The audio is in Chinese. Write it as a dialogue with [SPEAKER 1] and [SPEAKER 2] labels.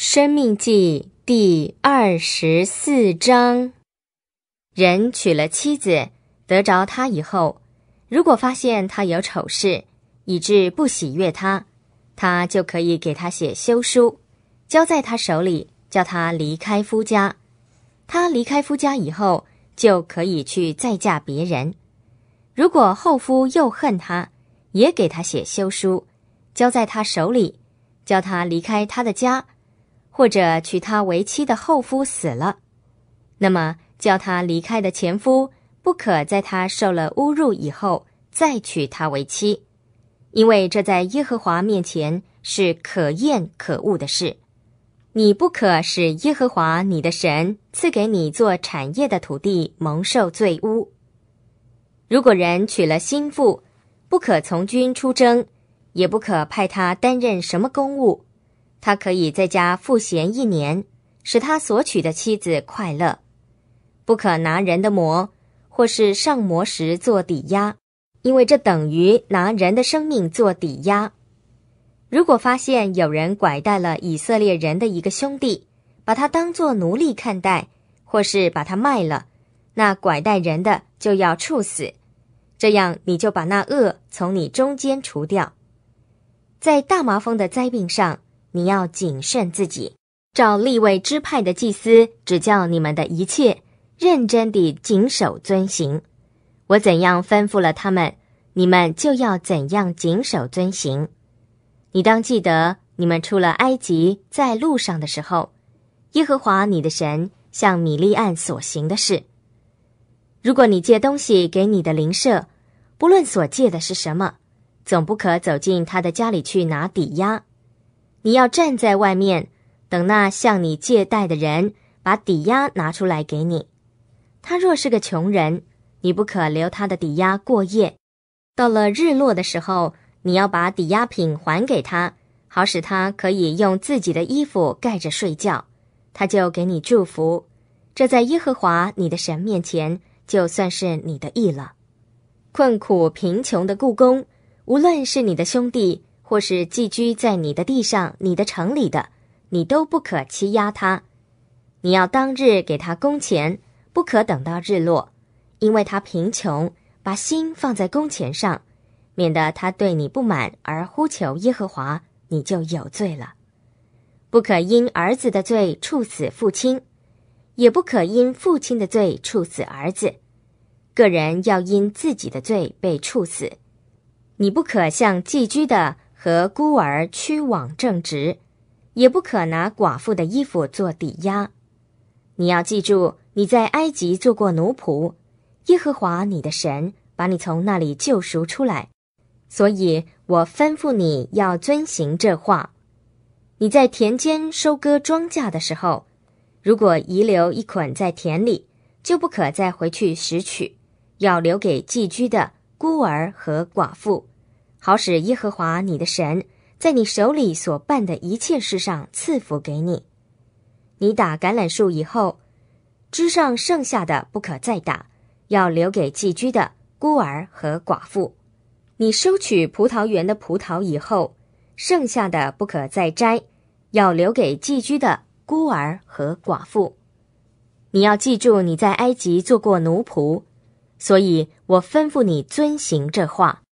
[SPEAKER 1] 生命记第二十四章：人娶了妻子，得着她以后，如果发现她有丑事，以致不喜悦他，他就可以给他写休书，交在他手里，叫他离开夫家。他离开夫家以后，就可以去再嫁别人。如果后夫又恨他，也给他写休书，交在他手里，叫他离开他的家。或者娶她为妻的后夫死了，那么叫她离开的前夫不可在她受了侮辱以后再娶她为妻，因为这在耶和华面前是可厌可恶的事。你不可使耶和华你的神赐给你做产业的土地蒙受罪污。如果人娶了心腹，不可从军出征，也不可派他担任什么公务。他可以在家赋闲一年，使他所娶的妻子快乐。不可拿人的魔，或是上魔石做抵押，因为这等于拿人的生命做抵押。如果发现有人拐带了以色列人的一个兄弟，把他当作奴隶看待，或是把他卖了，那拐带人的就要处死。这样你就把那恶从你中间除掉。在大麻风的灾病上。你要谨慎自己，照立位支派的祭司指教你们的一切，认真地谨守遵行。我怎样吩咐了他们，你们就要怎样谨守遵行。你当记得，你们出了埃及，在路上的时候，耶和华你的神向米利暗所行的事。如果你借东西给你的邻舍，不论所借的是什么，总不可走进他的家里去拿抵押。你要站在外面，等那向你借贷的人把抵押拿出来给你。他若是个穷人，你不可留他的抵押过夜。到了日落的时候，你要把抵押品还给他，好使他可以用自己的衣服盖着睡觉。他就给你祝福。这在耶和华你的神面前，就算是你的义了。困苦贫穷的故宫，无论是你的兄弟。或是寄居在你的地上、你的城里的，你都不可欺压他。你要当日给他工钱，不可等到日落，因为他贫穷，把心放在工钱上，免得他对你不满而呼求耶和华，你就有罪了。不可因儿子的罪处死父亲，也不可因父亲的罪处死儿子。个人要因自己的罪被处死。你不可向寄居的。和孤儿屈枉正直，也不可拿寡妇的衣服做抵押。你要记住，你在埃及做过奴仆，耶和华你的神把你从那里救赎出来，所以我吩咐你要遵行这话。你在田间收割庄稼的时候，如果遗留一捆在田里，就不可再回去拾取，要留给寄居的孤儿和寡妇。好使耶和华你的神在你手里所办的一切事上赐福给你。你打橄榄树以后，枝上剩下的不可再打，要留给寄居的孤儿和寡妇。你收取葡萄园的葡萄以后，剩下的不可再摘，要留给寄居的孤儿和寡妇。你要记住你在埃及做过奴仆，所以我吩咐你遵行这话。